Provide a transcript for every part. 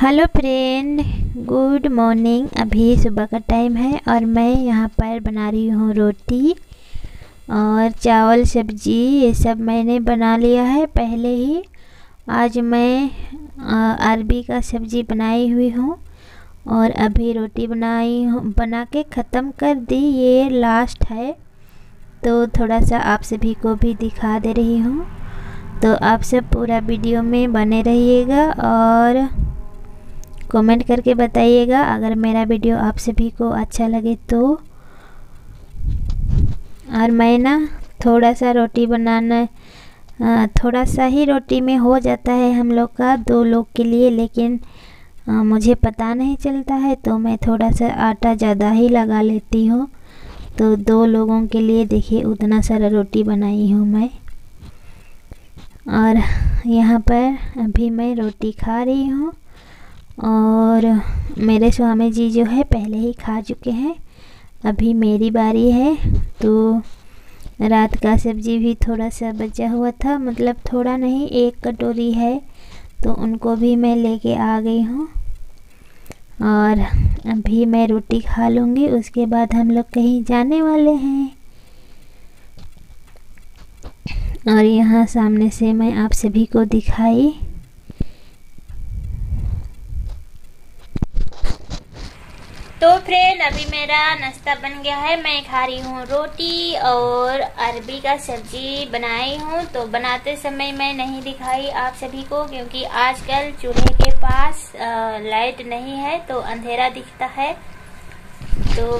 Hello friend good morning अभी सुबह का टाइम है और मैं यहाँ पर बना रही हूँ रोटी और चावल, सब्ज़ी, ये सब मैंने बना लिया है। पहले ही आज मैं अरबी का सब्ज़ी बनाई हुई हूँ और अभी रोटी बनाई हूँ, बना के ख़त्म कर दी। ये लास्ट है। तो थोड़ा सा आप सभी को भी दिखा दे रही हूँ। तो आप सब पूरा वीडियो में बने रहिएगा और कमेंट करके बताइएगा। अगर मेरा वीडियो आप सभी को अच्छा लगे तो। और मैं ना थोड़ा सा रोटी बनाना थोड़ा सा ही रोटी में हो जाता है हम लोग का, दो लोग के लिए, लेकिन मुझे पता नहीं चलता है तो मैं थोड़ा सा आटा ज़्यादा ही लगा लेती हूँ। तो दो लोगों के लिए देखिए, उतना सारा रोटी बनाई हूँ मैं। और यहाँ पर अभी मैं रोटी खा रही हूँ। और मेरे स्वामी जी जो है पहले ही खा चुके हैं। अभी मेरी बारी है तो रात का सब्ज़ी भी थोड़ा सा बचा हुआ था मतलब थोड़ा नहीं, एक कटोरी है तो उनको भी मैं लेके आ गई हूँ। और अभी मैं रोटी खा लूँगी, उसके बाद हम लोग कहीं जाने वाले हैं। और यहाँ सामने से मैं आप सभी को दिखाई फ्रेंड, अभी मेरा नाश्ता बन गया है। मैं खा रही हूँ रोटी और अरबी का सब्ज़ी बनाई हूँ। तो बनाते समय मैं नहीं दिखाई आप सभी को, क्योंकि आजकल चूल्हे के पास लाइट नहीं है तो अंधेरा दिखता है। तो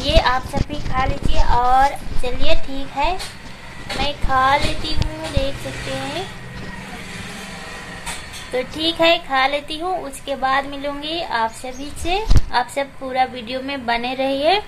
ये आप सभी खा लीजिए और चलिए, ठीक है। मैं खा लेती हूँ, देख सकते हैं। तो ठीक है, खा लेती हूँ, उसके बाद मिलूँगी आप सभी से। आप सब पूरा वीडियो में बने रहिए।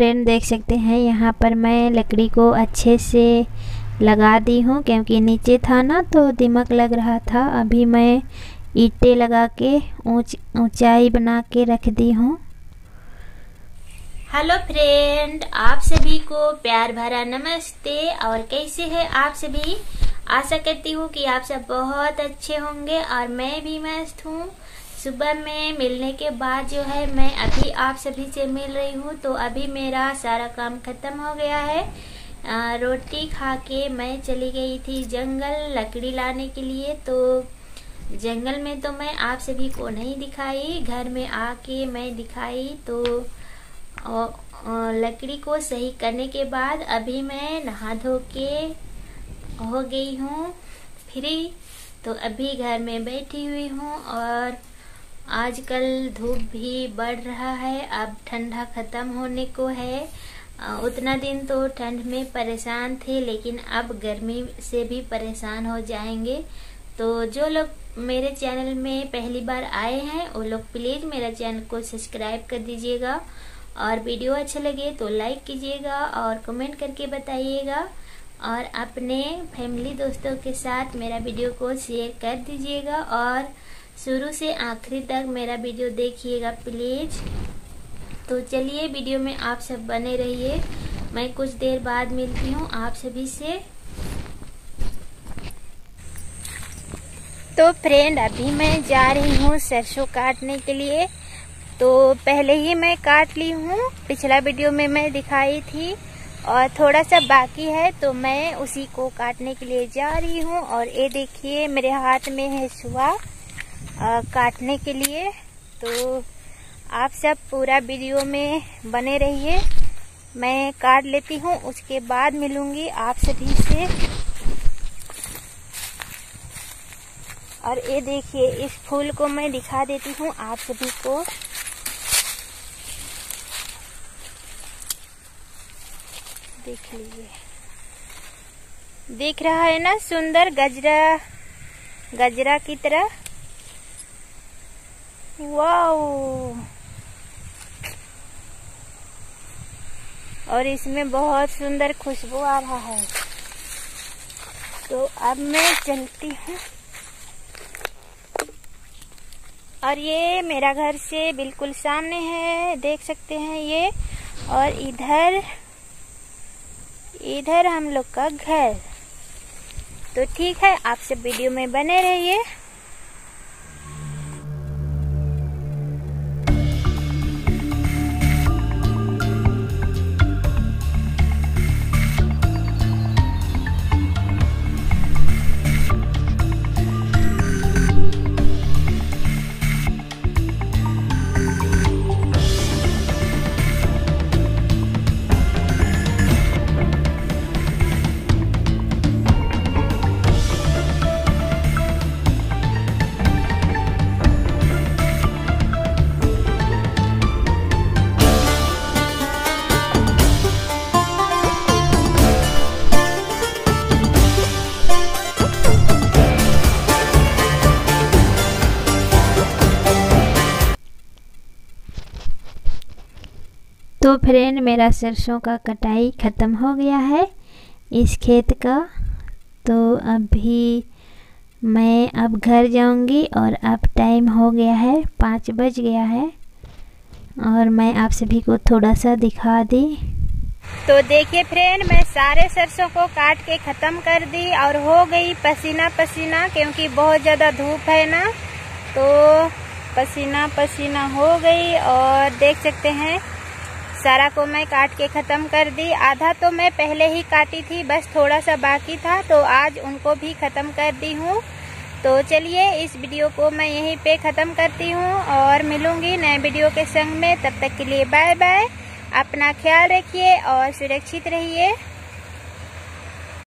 फ्रेंड देख सकते हैं। यहाँ पर मैं लकड़ी को अच्छे से लगा दी हूँ, क्योंकि नीचे था ना तो दिमक लग रहा था। अभी मैं ईटे लगा के ऊंच, ऊंचाई बना के रख दी हूँ। हेलो फ्रेंड, आप सभी को प्यार भरा नमस्ते। और कैसे हैं आप सभी? आशा करती हूँ कि आप सब बहुत अच्छे होंगे और मैं भी मस्त हूँ। सुबह में मिलने के बाद जो है मैं अभी आप सभी से मिल रही हूँ तो अभी मेरा सारा काम खत्म हो गया है। आ, रोटी खा के मैं चली गई थी जंगल लकड़ी लाने के लिए तो जंगल में तो मैं आप सभी को नहीं दिखाई घर में आके मैं दिखाई तो आ, आ, लकड़ी को सही करने के बाद अभी मैं नहा धो के हो गई हूँ फ्री तो अभी घर में बैठी हुई हूँ और आजकल धूप भी बढ़ रहा है, अब ठंडा ख़त्म होने को है। उतना दिन तो ठंड में परेशान थे, लेकिन अब गर्मी से भी परेशान हो जाएँगे। तो जो लोग मेरे चैनल में पहली बार आए हैं, वो लोग प्लीज़ मेरा चैनल को सब्सक्राइब कर दीजिएगा। और वीडियो अच्छा लगे तो लाइक कीजिएगा और कमेंट करके बताइएगा। और अपने फैमिली दोस्तों के साथ मेरा वीडियो को शेयर कर दीजिएगा और शुरू से आखिरी तक मेरा वीडियो देखिएगा, प्लीज़। तो चलिए, वीडियो में आप सब बने रहिए। मैं कुछ देर बाद मिलती हूँ आप सभी से। तो फ्रेंड अभी मैं जा रही हूँ सरसों काटने के लिए। तो पहले ही मैं काट ली हूँ। पिछला वीडियो में मैं दिखाई थी और थोड़ा सा बाकी है तो मैं उसी को काटने के लिए जा रही हूँ। और ये देखिए, मेरे हाथ में है सुहा काटने के लिए। तो आप सब पूरा वीडियो में बने रहिए। मैं काट लेती हूँ, उसके बाद मिलूँगी आप सभी से। और ये देखिए, इस फूल को मैं दिखा देती हूँ आप सभी को। देख लीजिए। दिख रहा है ना सुंदर गजरा गजरा की तरह? वाओ और इसमें बहुत सुंदर खुशबू आ रहा है। तो अब मैं चलती हूँ। और ये मेरा घर से बिल्कुल सामने है, देख सकते हैं ये। और इधर इधर हम लोग का घर। तो ठीक है, आप सब वीडियो में बने रहिए। तो फ्रेंड, मेरा सरसों का कटाई ख़त्म हो गया है इस खेत का। तो अभी मैं अब घर जाऊँगी और अब टाइम हो गया है, पाँच बज गया है। और मैं आप सभी को थोड़ा सा दिखा दी। तो देखिए फ्रेंड, मैं सारे सरसों को काट के ख़त्म कर दी और हो गई पसीना पसीना, क्योंकि बहुत ज़्यादा धूप है ना। तो पसीना पसीना हो गई और देख सकते हैं सारा को मैं काट के ख़त्म कर दी। आधा तो मैं पहले ही काटी थी, बस थोड़ा सा बाकी था तो आज उनको भी ख़त्म कर दी हूँ। तो चलिए, इस वीडियो को मैं यहीं पे ख़त्म करती हूँ, और मिलूँगी नए वीडियो के संग में। तब तक के लिए बाय बाय अपना ख्याल रखिए और सुरक्षित रहिए।